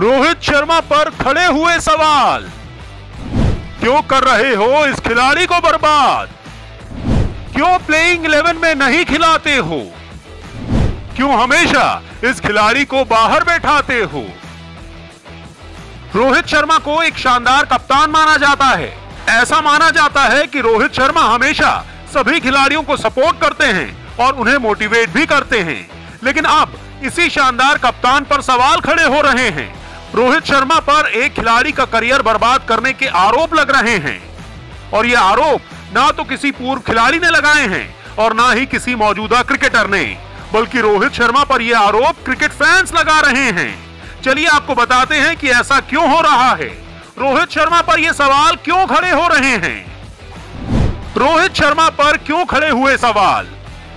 रोहित शर्मा पर खड़े हुए सवाल। क्यों कर रहे हो इस खिलाड़ी को बर्बाद? क्यों प्लेइंग 11 में नहीं खिलाते हो? क्यों हमेशा इस खिलाड़ी को बाहर बैठाते हो? रोहित शर्मा को एक शानदार कप्तान माना जाता है। ऐसा माना जाता है कि रोहित शर्मा हमेशा सभी खिलाड़ियों को सपोर्ट करते हैं और उन्हें मोटिवेट भी करते हैं। लेकिन अब इसी शानदार कप्तान पर सवाल खड़े हो रहे हैं। रोहित शर्मा पर एक खिलाड़ी का करियर बर्बाद करने के आरोप लग रहे हैं। और ये आरोप ना तो किसी पूर्व खिलाड़ी ने लगाए हैं और ना ही किसी मौजूदा क्रिकेटर ने, बल्कि रोहित शर्मा पर यह आरोप क्रिकेट फैंस लगा रहे हैं। चलिए आपको बताते हैं कि ऐसा क्यों हो रहा है। रोहित शर्मा पर यह सवाल क्यों खड़े हो रहे हैं? रोहित शर्मा पर क्यों खड़े हुए सवाल?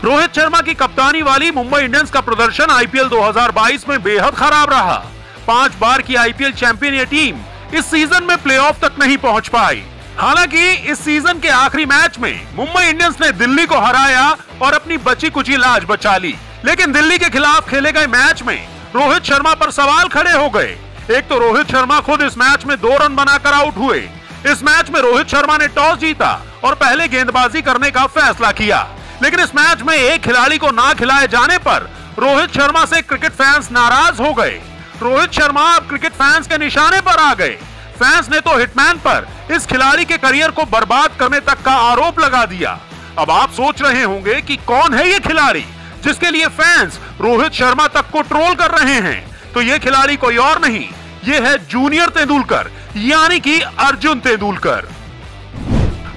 रोहित शर्मा की कप्तानी वाली मुंबई इंडियंस का प्रदर्शन आईपीएल 2022 में बेहद खराब रहा। पाँच बार की आईपीएल चैंपियन ये टीम इस सीज़न में प्लेऑफ तक नहीं पहुँच पाई। हालाँकि, इस सीज़न के आखिरी मैच में मुंबई इंडियंस ने दिल्ली को हराया और अपनी बची कुची लाज बचा ली। लेकिन दिल्ली के खिलाफ खेले गए मैच में रोहित शर्मा पर सवाल खड़े हो गए। एक तो रोहित शर्मा खुद इस मैच में दो रन बनाकर आउट हुए। इस मैच में रोहित शर्मा ने टॉस जीता और पहले गेंदबाजी करने का फैसला किया। लेकिन इस मैच में एक खिलाड़ी को ना खिलाए जाने पर रोहित शर्मा से क्रिकेट फैंस नाराज़ हो गए। रोहित शर्मा अब क्रिकेट फैंस के निशाने पर आ गए। फैंस ने तो हिटमैन पर इस खिलाड़ी के करियर को बर्बाद करने तक का आरोप लगा दिया। अब आप सोच रहे होंगे कि कौन है ये खिलाड़ी जिसके लिए फैंस रोहित शर्मा तक को ट्रोल कर रहे हैं? तो ये खिलाड़ी कोई और नहीं, ये है जूनियर तेंदुलकर, यानी कि अर्जुन तेंदुलकर।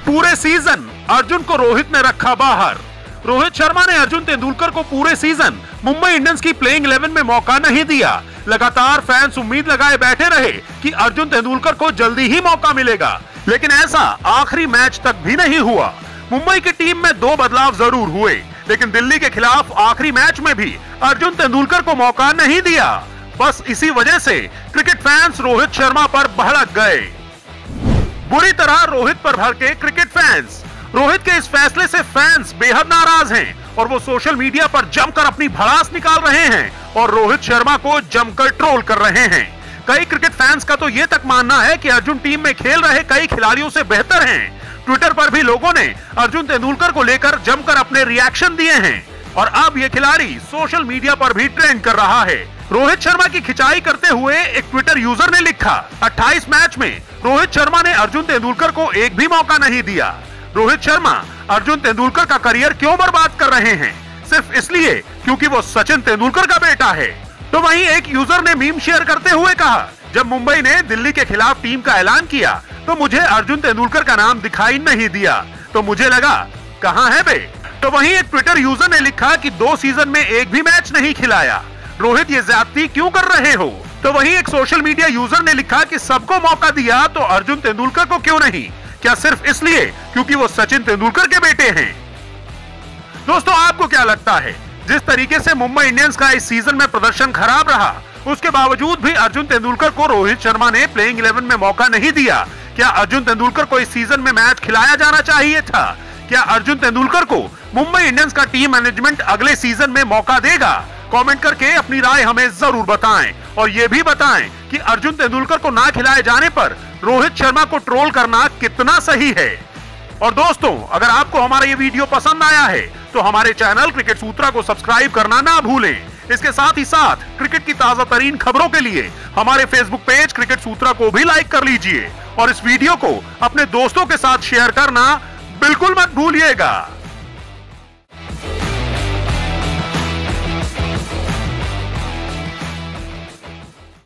पूरे सीज़न अर्जुन को रोहित ने रखा बाहर। रोहित शर्मा ने अर्जुन तेंदुलकर को पूरे सीज़न मुंबई इंडियंस की प्लेइंग 11 में मौका नहीं दिया। लगातार फैंस उम्मीद लगाए बैठे रहे कि अर्जुन तेंदुलकर को जल्दी ही मौका मिलेगा। लेकिन ऐसा आखिरी मैच तक भी नहीं हुआ। मुंबई की टीम में दो बदलाव ज़रूर हुए, लेकिन दिल्ली के खिलाफ आखिरी मैच में भी अर्जुन तेंदुलकर को मौका नहीं दिया। बस इसी वजह से क्रिकेट फैंस रोहित शर्मा पर भड़क गए। बुरी तरह रोहित पर भड़के क्रिकेट फैंस। रोहित के इस फैसले से फैंस बेहद नाराज़ हैं और वो सोशल मीडिया पर जमकर अपनी भड़ास निकाल रहे हैं। और रोहित शर्मा को जमकर ट्रोल कर रहे हैं। कई क्रिकेट फैंस का तो ये तक मानना है कि अर्जुन टीम में खेल रहे कई खिलाड़ियों से बेहतर हैं। ट्विटर पर भी लोगों ने अर्जुन तेंदुलकर को लेकर जमकर अपने रिएक्शन दिए हैं। और अब ये खिलाड़ी सोशल मीडिया पर भी ट्रेंड कर रहा है। रोहित शर्मा की खिंचाई करते हुए एक ट्विटर यूज़र ने लिखा 28 मैच में रोहित शर्मा ने अर्जुन तेंदुलकर को एक भी मौका नहीं दिया। रोहित शर्मा, अर्जुन तेंदुलकर का करियर क्यों बर्बाद कर रहे हैं? सिर्फ़ इसलिए क्योंकि वो सचिन तेंदुलकर का बेटा है। तो वहीं एक यूज़र ने मीम शेयर करते हुए कहा, जब मुंबई ने दिल्ली के खिलाफ टीम का ऐलान किया तो मुझे अर्जुन तेंदुलकर का नाम दिखाई नहीं दिया। तो मुझे लगा, कहाँ है बे? तो वहीं एक ट्विटर यूज़र ने लिखा कि दो सीज़न में एक भी मैच नहीं खिलाया। रोहित, ये ज्यादती क्यों कर रहे हो? तो वहीं एक सोशल मीडिया यूज़र ने लिखा कि सबको मौका दिया तो अर्जुन तेंदुलकर को क्यों नहीं? क्या सिर्फ़ इसलिए क्योंकि वो सचिन तेंदुलकर के बेटे हैं? दोस्तों, आपको क्या लगता है? जिस तरीके से मुंबई इंडियंस का इस सीज़न में प्रदर्शन खराब रहा, उसके बावजूद भी अर्जुन तेंदुलकर को रोहित शर्मा ने प्लेइंग 11 में मौका नहीं दिया। क्या अर्जुन तेंदुलकर को इस सीज़न में मैच खिलाया जाना चाहिए था? क्या अर्जुन तेंदुलकर को मुंबई इंडियंस का टीम मैनेजमेंट अगले सीज़न में मौका देगा? कमेंट करके अपनी राय हमें ज़रूर बताएँ। और ये भी बताएँ कि अर्जुन तेंदुलकर को ना खिलाए जाने पर रोहित शर्मा को ट्रोल करना कितना सही है? और दोस्तों, अगर आपको हमारा ये वीडियो पसंद आया है तो हमारे चैनल क्रिकेट सूत्रा को सब्सक्राइब करना ना भूलें। इसके साथ ही साथ, क्रिकेट की ताज़ा तरीन खबरों के लिए हमारे फेसबुक पेज क्रिकेट सूत्रा को भी लाइक कर लीजिए और इस वीडियो को अपने दोस्तों के साथ शेयर करना बिल्कुल मत भूलिएगा।